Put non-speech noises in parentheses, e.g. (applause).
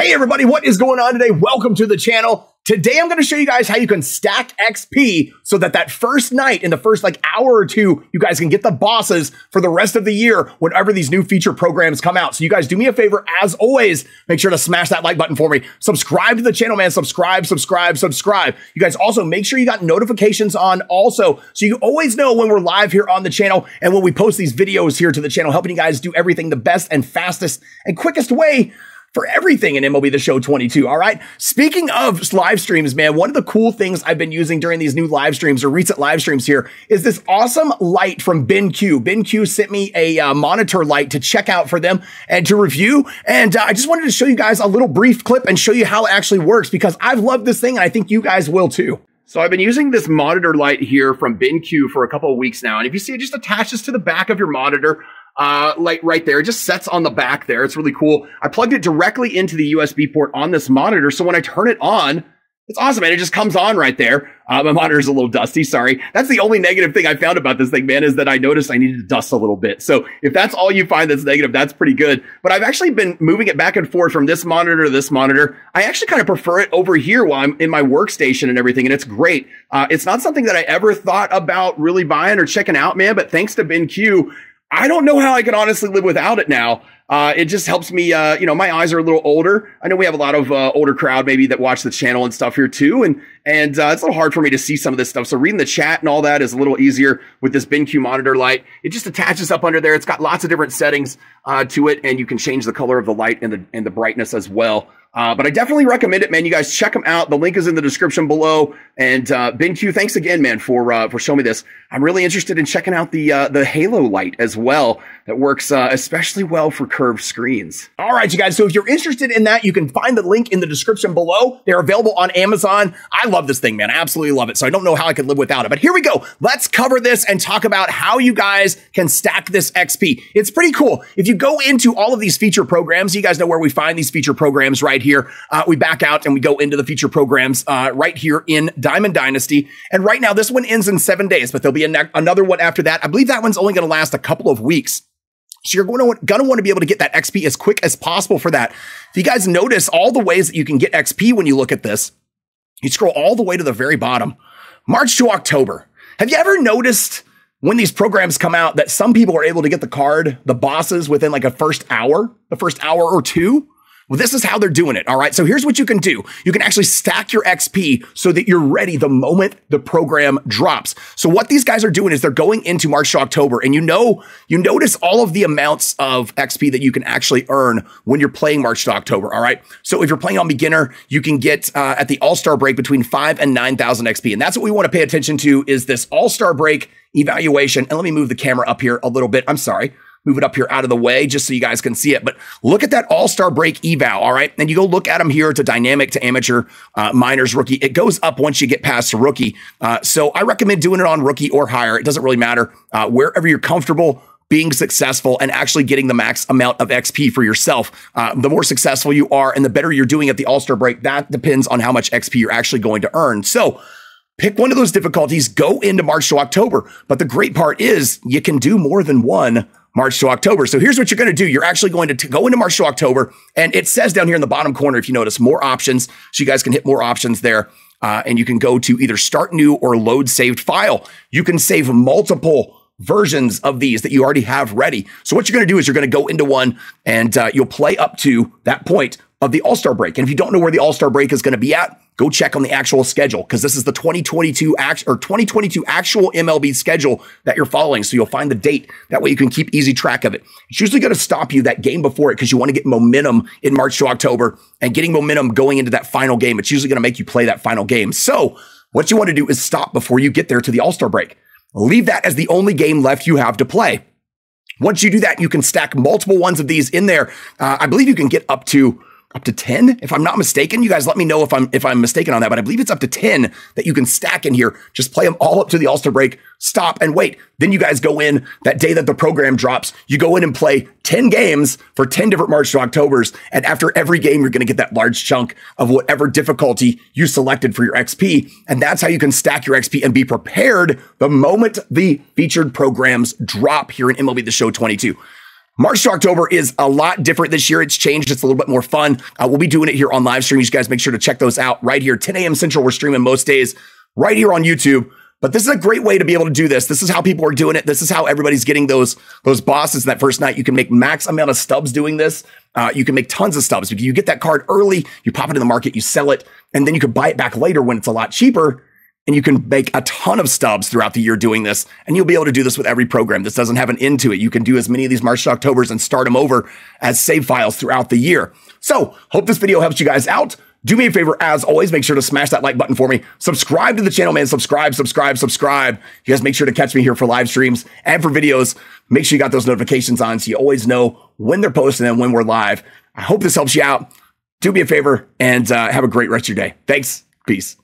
Hey everybody, what is going on today? Welcome to the channel. Today I'm going to show you guys how you can stack XP so that that first night in the first like hour or two, you guys can get the bosses for the rest of the year whenever these new feature programs come out. So you guys do me a favor, as always, make sure to smash that like button for me. Subscribe to the channel, man. Subscribe, subscribe, subscribe. You guys also make sure you got notifications on also so you always know when we're live here on the channel and when we post these videos here to the channel, helping you guys do everything the best and fastest and quickest way for everything in MLB The Show 22. All right. Speaking of live streams, man, one of the cool things I've been using during these new live streams or recent live streams here is this awesome light from BenQ. BenQ sent me a uh, monitor light to check out for them and to review. And uh, I just wanted to show you guys a little brief clip and show you how it actually works because I've loved this thing and I think you guys will too. So I've been using this monitor light here from BenQ for a couple of weeks now. And if you see it just attaches to the back of your monitor, uh, right there. It just sets on the back there. It's really cool. I plugged it directly into the USB port on this monitor. So when I turn it on, it's awesome, man. It just comes on right there. Uh, my (laughs) monitor's a little dusty. Sorry. That's the only negative thing I found about this thing, man, is that I noticed I needed to dust a little bit. So if that's all you find that's negative, that's pretty good. But I've actually been moving it back and forth from this monitor to this monitor. I actually kind of prefer it over here while I'm in my workstation and everything. And it's great. Uh, it's not something that I ever thought about really buying or checking out, man. But thanks to BenQ, I don't know how I can honestly live without it now. Uh, it just helps me, uh, you know, my eyes are a little older. I know we have a lot of uh, older crowd maybe that watch the channel and stuff here too. And, and uh, it's a little hard for me to see some of this stuff. So reading the chat and all that is a little easier with this BenQ monitor light. It just attaches up under there. It's got lots of different settings uh, to it and you can change the color of the light and the, and the brightness as well. Uh, but I definitely recommend it, man. You guys check them out. The link is in the description below. And uh, BenQ, thanks again, man, for uh, for showing me this. I'm really interested in checking out the uh, the Halo light as well. That works uh, especially well for curved screens. All right, you guys. So if you're interested in that, you can find the link in the description below. They're available on Amazon. I love this thing, man. I absolutely love it. So I don't know how I could live without it. But here we go. Let's cover this and talk about how you guys can stack this XP. It's pretty cool. If you go into all of these feature programs, you guys know where we find these feature programs right here. Uh, we back out and we go into the feature programs uh, right here in Diamond Dynasty. And right now, this one ends in seven days, but there'll be ne- another one after that. I believe that one's only going to last a couple of weeks. So you're going to, going to want to be able to get that XP as quick as possible for that. If you guys notice all the ways that you can get XP when you look at this, you scroll all the way to the very bottom. March to October. Have you ever noticed when these programs come out that some people are able to get the card, the bosses within like a first hour, the first hour or two? Well, this is how they're doing it. All right. So here's what you can do. You can actually stack your XP so that you're ready the moment the program drops. So what these guys are doing is they're going into March to October and you know, you notice all of the amounts of XP that you can actually earn when you're playing March to October. All right. So if you're playing on beginner, you can get uh, at the all-star break between five and 9,000 XP. And that's what we want to pay attention to is this all-star break evaluation. And let me move the camera up here a little bit. I'm sorry move it up here out of the way just so you guys can see it. But look at that all star break eval. All right. And you go look at them here to dynamic to amateur, uh, minors, rookie. It goes up once you get past rookie. Uh, so I recommend doing it on rookie or higher. It doesn't really matter. Uh, wherever you're comfortable being successful and actually getting the max amount of XP for yourself. Uh, the more successful you are and the better you're doing at the All Star break, that depends on how much XP you're actually going to earn. So, Pick one of those difficulties, go into March to October. But the great part is you can do more than one March to October. So here's what you're going to do. You're actually going to go into March to October, and it says down here in the bottom corner, if you notice, more options. So you guys can hit more options there. Uh, and you can go to either start new or load saved file. You can save multiple versions of these that you already have ready. So what you're going to do is you're going to go into one and uh, you'll play up to that point of the All Star break. And if you don't know where the All Star break is going to be at, go check on the actual schedule because this is the 2022 act or 2022 actual MLB schedule that you're following. So you'll find the date. That way you can keep easy track of it. It's usually going to stop you that game before it because you want to get momentum in March to October and getting momentum going into that final game. It's usually going to make you play that final game. So what you want to do is stop before you get there to the All Star break. Leave that as the only game left you have to play. Once you do that, you can stack multiple ones of these in there. Uh, I believe you can get up to up to 10 if i'm not mistaken you guys let me know if i'm if i'm mistaken on that but i believe it's up to 10 that you can stack in here. Just play them all up to the all-star break. Stop and wait. Then you guys go in that day that the program drops. You go in and play 10 games for 10 different march to octobers and after every game you're going to get that large chunk of whatever difficulty you selected for your xp and that's how you can stack your xp and be prepared the moment the featured programs drop here in mlb the show 22 March to October is a lot different this year. It's changed. It's a little bit more fun. Uh, we'll be doing it here on live stream. You guys make sure to check those out right here. 10 a.m. Central, we're streaming most days right here on YouTube. But this is a great way to be able to do this. This is how people are doing it. This is how everybody's getting those those bosses that first night. You can make max amount of stubs doing this. Uh, you can make tons of stubs. You get that card early, you pop it in the market, you sell it, and then you can buy it back later when it's a lot cheaper and you can make a ton of stubs throughout the year doing this. And you'll be able to do this with every program. This doesn't have an end to it. You can do as many of these March to Octobers and start them over as save files throughout the year. So hope this video helps you guys out. Do me a favor, as always, make sure to smash that like button for me. Subscribe to the channel, man. Subscribe, subscribe, subscribe. You guys make sure to catch me here for live streams and for videos. Make sure you got those notifications on so you always know when they're posting and when we're live. I hope this helps you out. Do me a favor and uh, have a great rest of your day. Thanks. Peace.